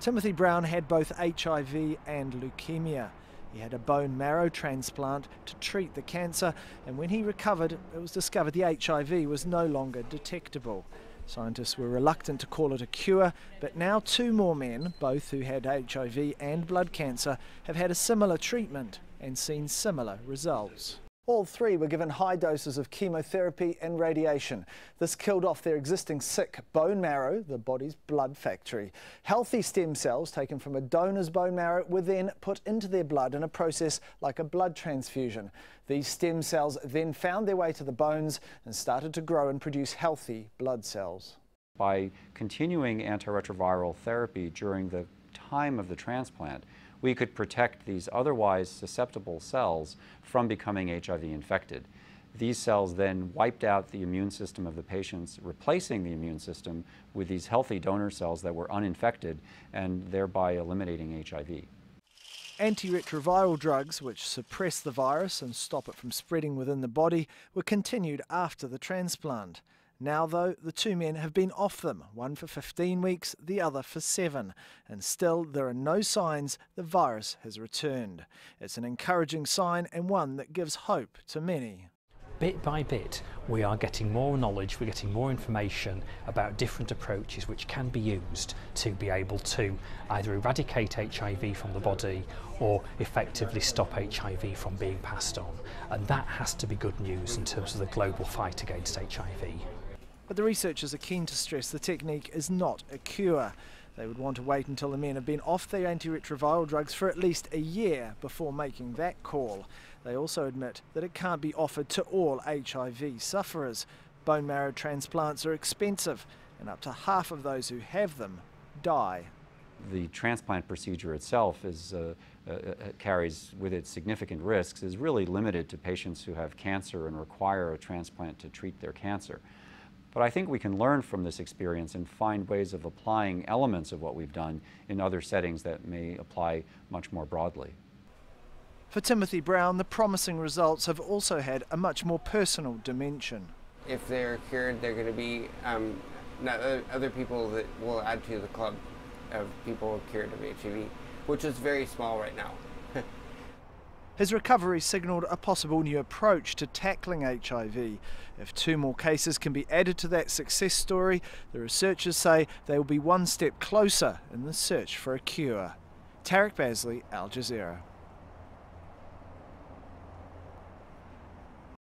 Timothy Brown had both HIV and leukemia. He had a bone marrow transplant to treat the cancer, and when he recovered, it was discovered the HIV was no longer detectable. Scientists were reluctant to call it a cure, but now two more men, both who had HIV and blood cancer, have had a similar treatment and seen similar results. All three were given high doses of chemotherapy and radiation. This killed off their existing sick bone marrow, the body's blood factory. Healthy stem cells taken from a donor's bone marrow were then put into their blood in a process like a blood transfusion. These stem cells then found their way to the bones and started to grow and produce healthy blood cells. By continuing antiretroviral therapy during the time of the transplant, we could protect these otherwise susceptible cells from becoming HIV infected. These cells then wiped out the immune system of the patients, replacing the immune system with these healthy donor cells that were uninfected and thereby eliminating HIV. Antiretroviral drugs, which suppress the virus and stop it from spreading within the body, were continued after the transplant. Now, though, the two men have been off them, one for 15 weeks, the other for seven, and still there are no signs the virus has returned. It's an encouraging sign and one that gives hope to many bit by bit we are getting more knowledge, we're getting more information about different approaches which can be used to be able to either eradicate HIV from the body or effectively stop HIV from being passed on. And that has to be good news in terms of the global fight against HIV. But the researchers are keen to stress the technique is not a cure. They would want to wait until the men have been off their antiretroviral drugs for at least a year before making that call. They also admit that it can't be offered to all HIV sufferers. Bone marrow transplants are expensive, and up to half of those who have them die. The transplant procedure itself is, uh, uh, uh carries with it significant risks, is really limited to patients who have cancer and require a transplant to treat their cancer. But I think we can learn from this experience and find ways of applying elements of what we've done in other settings that may apply much more broadly. For Timothy Brown, the promising results have also had a much more personal dimension. If they're cured, they're going to be um, other people that will add to the club of people cured of HIV, which is very small right now. His recovery signalled a possible new approach to tackling HIV. If two more cases can be added to that success story, the researchers say they will be one step closer in the search for a cure. Tarek Bazley, Al Jazeera.